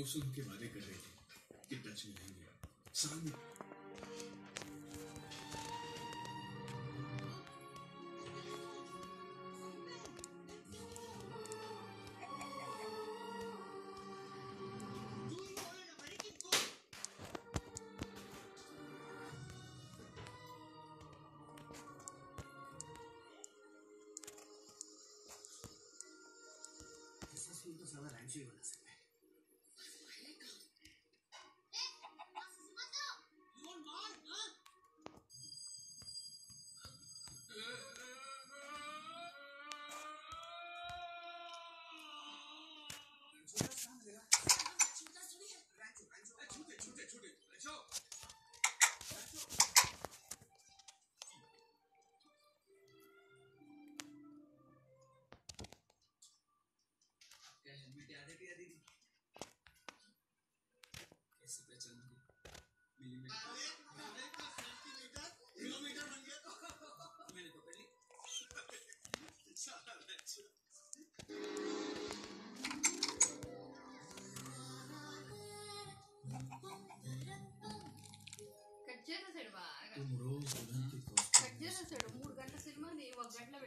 Emotional के वादे कर रहे थे कि टच में रहेंगे। साल में तो साला रैंचो ही बना 哎，抽在抽在抽在。మూడు గంటల సినిమాని ఒక గంటలో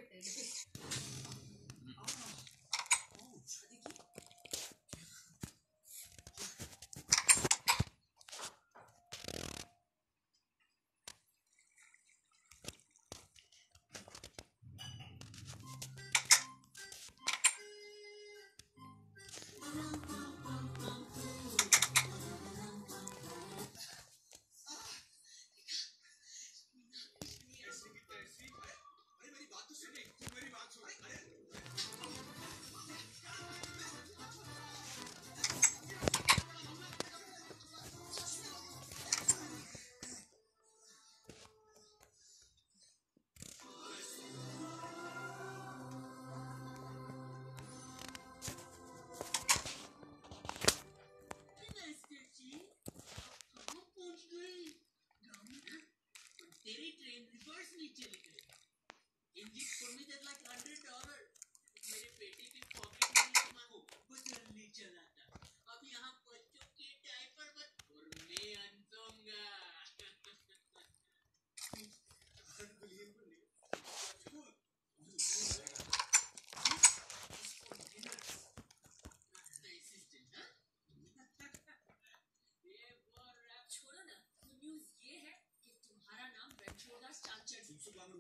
मुझसे मांग लो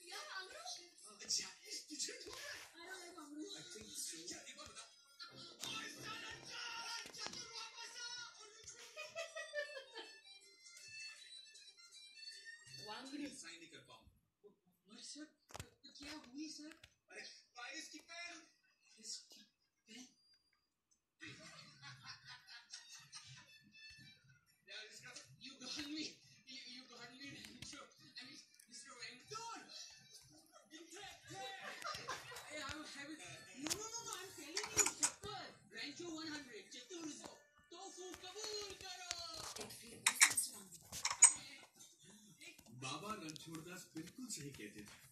या मांग लो अच्छा तुझे ढूंढ रहा है अरे मांग लो आई थिंक सो क्या एक बार बता और सारा चार चतुर वापस आ वांगड़ी साइन नहीं कर पाऊँगा सर क्या हुई सर अरे बारिश की पेन he gifted.